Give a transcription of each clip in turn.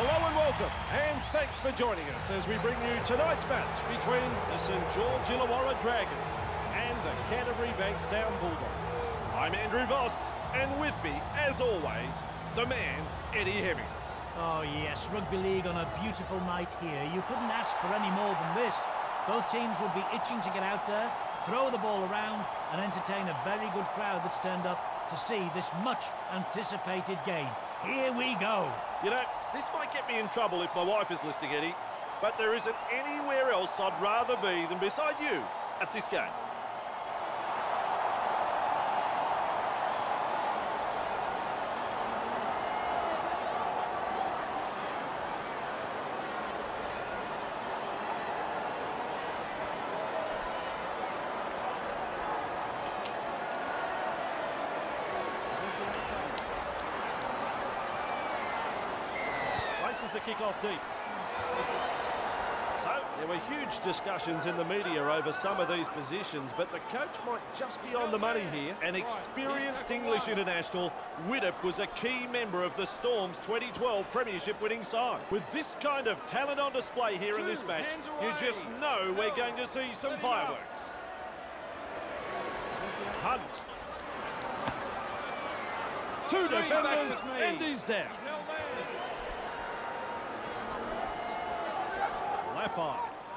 Hello and welcome, and thanks for joining us as we bring you tonight's match between the St George Illawarra Dragons and the Canterbury Bankstown Bulldogs. I'm Andrew Voss, and with me, as always, the man, Eddie Hemmings. Oh yes, rugby league on a beautiful night here. You couldn't ask for any more than this. Both teams would be itching to get out there, throw the ball around, and entertain a very good crowd that's turned up to see this much anticipated game. Here we go. You know, this might get me in trouble if my wife is listening, Eddie, but there isn't anywhere else I'd rather be than beside you at this game. Races the kick off deep. So, there were huge discussions in the media over some of these positions, but the coach might just be on the money here. An experienced English international, Widdop was a key member of the Storm's 2012 Premiership winning side. With this kind of talent on display here in this match, you just know we're going to see some fireworks. Hunt. Two defenders, and he's down.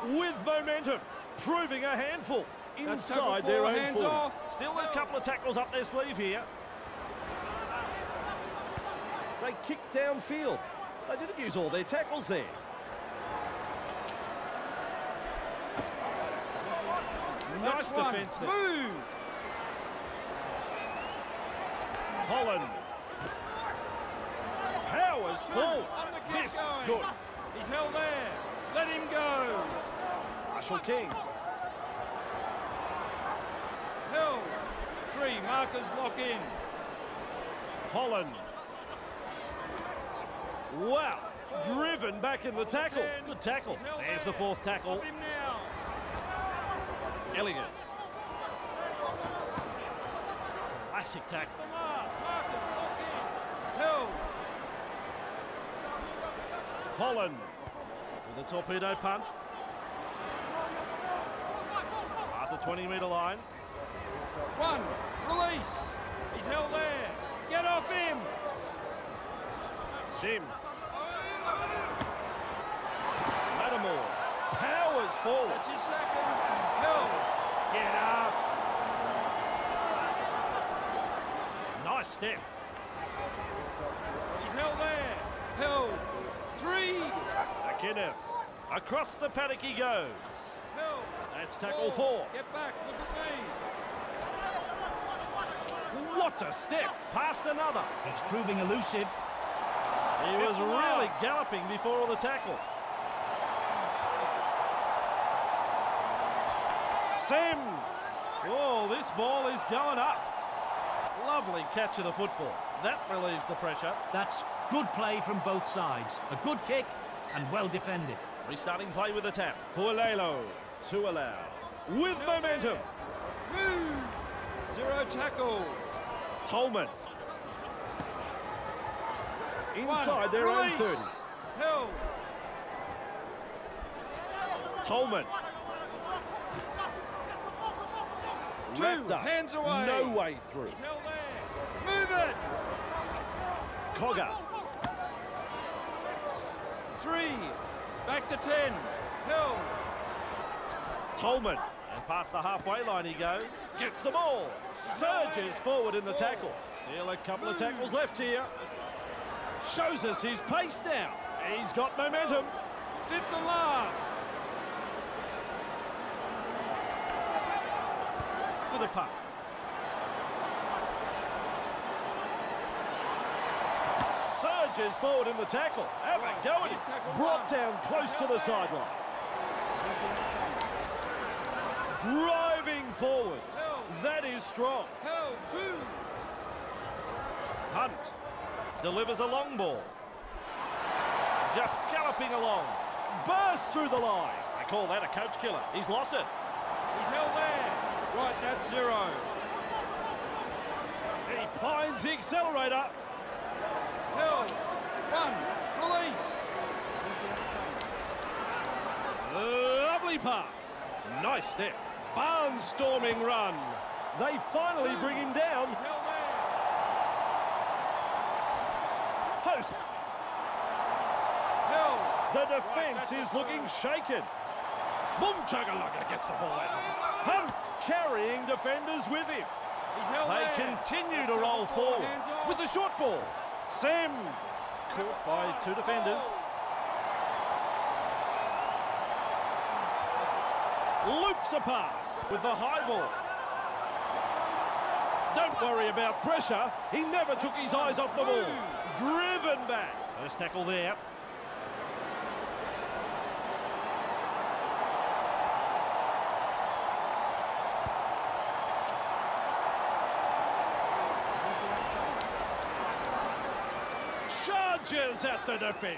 With momentum, proving a handful inside their own hands 40. off. Still a couple of tackles up their sleeve here. They kicked downfield. They didn't use all their tackles there. Nice one. defence there. Move! Holland. Powers forward. On the kick This is good. He's held there. Let him go. Marshall King. Held. Three markers lock in. Holland. Wow. Driven back in the tackle. Good tackle. There's the fourth tackle. Stop him now. Elliott. Classic tackle. The last. Markers lock in. Held. Holland with a torpedo punt. Past the 20 metre line. One. Release. He's held there. Get off him. Sims. Lattimore. Powers forward. That's your second. Held. Get up. Nice step. He's held there. Held. Three. McInnes. Across the paddock he goes. Held. That's tackle four. Get back. Look at me. What a step. Past another. He's proving elusive. He was really galloping before the tackle. Sims. Oh, this ball is going up. Lovely catch of the football. That relieves the pressure. That's good play from both sides. A good kick and well defended. Restarting play with a tap. For Lalo. To allow. With momentum. Move. Zero tackle. Tolman. Inside their own 30. Held. Tolman. Two. Wrapped up. Hands away. No way through. He's held there. Move it. Cogger. Three. Back to ten. Held. Tolman. And past the halfway line he goes. Gets the ball. Surges forward in the tackle. Still a couple of tackles left here. Shows us his pace now. He's got momentum. Fifth and last. With a puck. Surges forward in the tackle. Have a go at it. Brought down close to the sideline. Driving forwards. That is strong. Hunt delivers a long ball. Just galloping along. Bursts through the line. I call that a coach killer. He's lost it. He's held there. Right, that's zero. He finds the accelerator. Held. One. Release. Lovely pass. Nice step. Barnstorming run. They finally bring him down. Post. Held. The defence is looking shaken. Boom Chuggalugga gets the ball out. Hunt carrying defenders with him. They there. continue to roll have the ball, forward with the short ball. Sims caught by two defenders. Loops a pass with the high ball. Don't worry about pressure. He never took his eyes off the ball. Driven back. First tackle there. Charges at the defence.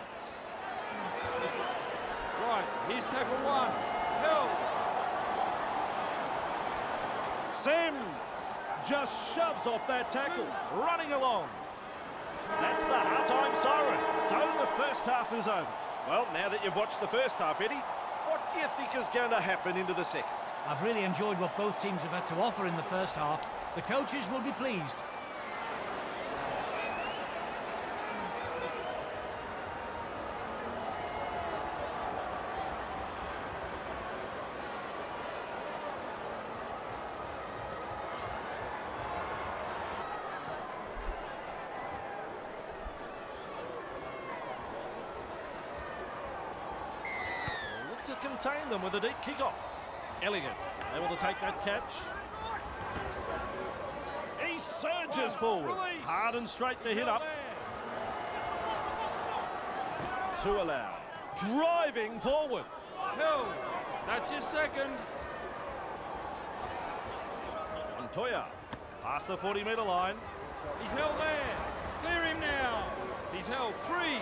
Right, here's tackle one. Held. Sims just shoves off that tackle, running along. That's the half-time siren. So the first half is over. Well, now that you've watched the first half, Eddie, what do you think is going to happen into the second? I've really enjoyed what both teams have had to offer in the first half. The coaches will be pleased. Look to contain them with a deep kick-off. Elegant, able to take that catch. He surges forward, hard and straight to hit up. To allow, driving forward. Held. That's your second. Montoya, past the 40-metre line. He's held there. Clear him now. He's held three.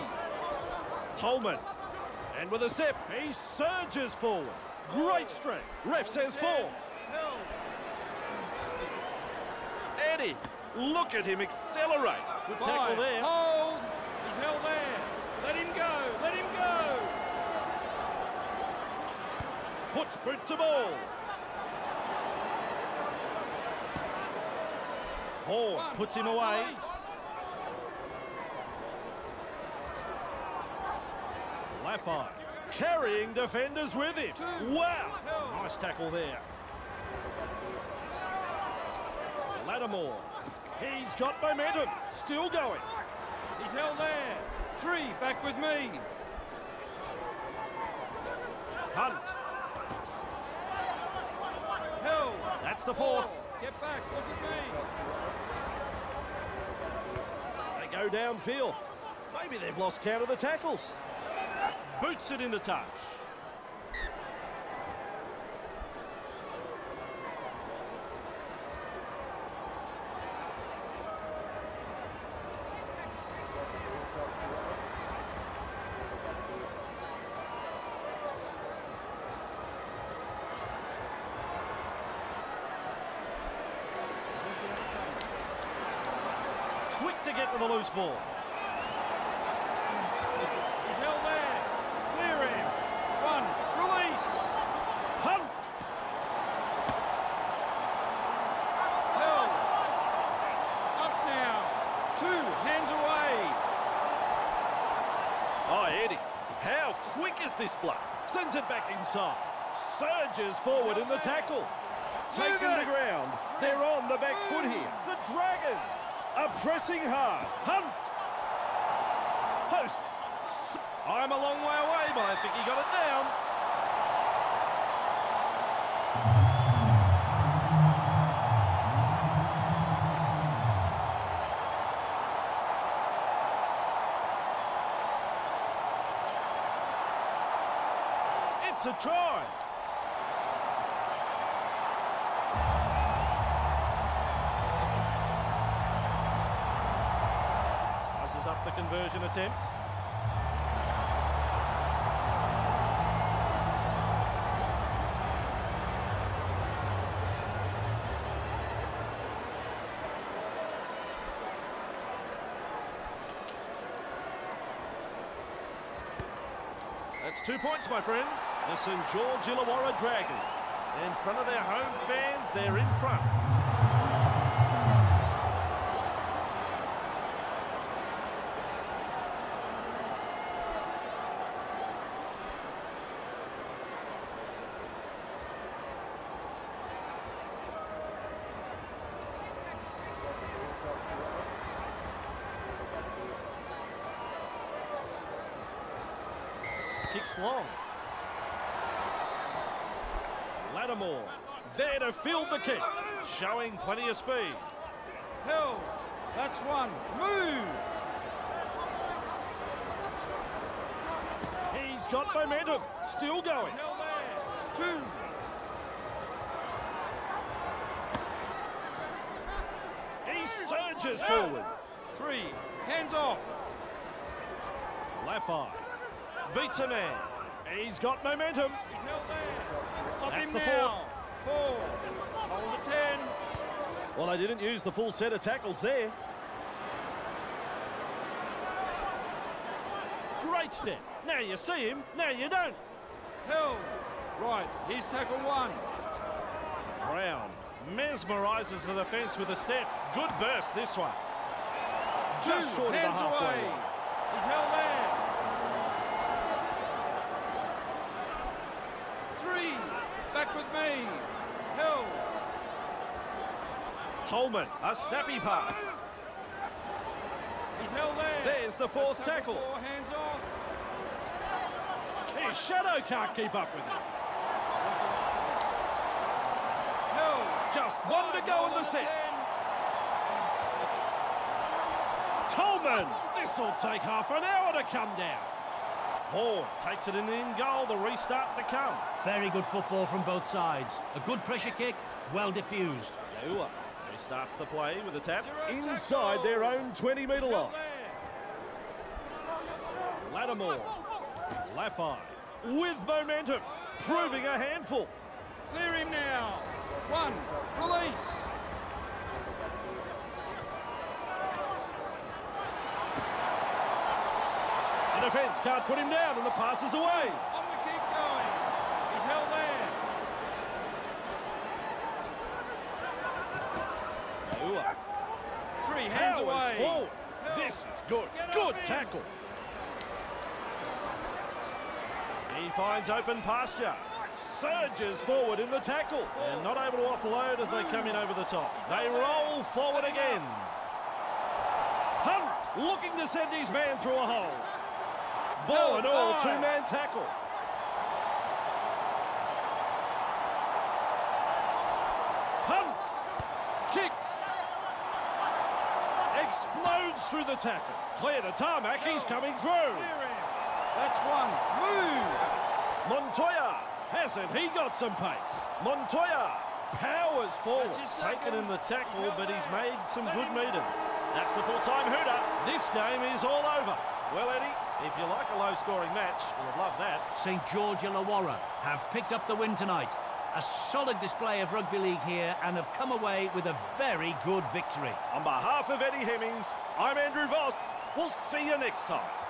Tolman. And with a step, he surges forward. Great strength. Ref says four. Eddie, look at him accelerate. Good tackle there. Hold. He's held there. Let him go. Let him go. Puts boot to ball. Ford One. puts him away. Release. Lafai carrying defenders with him. Wow. Nice tackle there. Lattimore. He's got momentum. Still going. He's held there. Three. Back with me. Hunt. Held. That's the fourth. Get back. Look at me. They go downfield. Maybe they've lost count of the tackles. Boots it into touch. Quick to get to the loose ball. He's held there. Clear him. One. Release. Hunt. Held. Up now. Two. Hands away. Oh, Eddie, how quick is this bloke? Sends it back inside. Surges forward in the tackle. Taken to ground. They're on the back foot here. The Dragons are pressing hard. Hunt. Post. I'm a long way away, but I think he got it down. It's a try. Slices up the conversion attempt. That's two points, my friends. The St George Illawarra Dragons. In front of their home fans, they're in front. Kicks long. Lattimore there to field the kick, showing plenty of speed. Held. That's one. Move. He's got momentum, still going. He's held there. Two. He surges forward. Three. Hands off. Lafai beats a man. He's got momentum. He's held there. Up That's him the now. Four. Hold the ten. Well, they didn't use the full set of tackles there. Great step. Now you see him, now you don't. Held. Right. he's tackle one. Brown mesmerises the defence with a step. Good burst this one. Just Two. short of the halfway away. He's held there. Three. Me. Held. Tolman, a snappy pass. He's held there. There's the fourth That's tackle. Four. Hands off. His shadow can't keep up with him. Held. Just one to go in the set. Tolman, this'll take half an hour to come down. Vaughan takes it in the in goal, the restart to come. Very good football from both sides. A good pressure kick, well diffused. Yaua restarts the play with a tap Zero inside tackle. their own 20 metre Held line. Lattimore, Lafai with momentum, proving a handful. Clear him now. One. Release. Defence can't put him down and the pass is away. On the keep going. He's held there. Three. Hands powers away. forward. This is good. Get Good tackle. He finds open pasture. Surges forward in the tackle. And not able to offload as they come in over the top. They roll forward again. Hunt looking to send his man through a hole. Ball and all, two-man tackle. Hunt kicks. Explodes through the tackle. Clear the tarmac, he's coming through. That's one. Move. Montoya has it. He got some pace. Montoya powers forward. Taken in the tackle, but he's made some good meters. That's the full-time hooter. This game is all over. Well, Eddie, if you like a low-scoring match, you'll have loved that. St George Illawarra have picked up the win tonight. A solid display of rugby league here and have come away with a very good victory. On behalf of Eddie Hemmings, I'm Andrew Voss. We'll see you next time.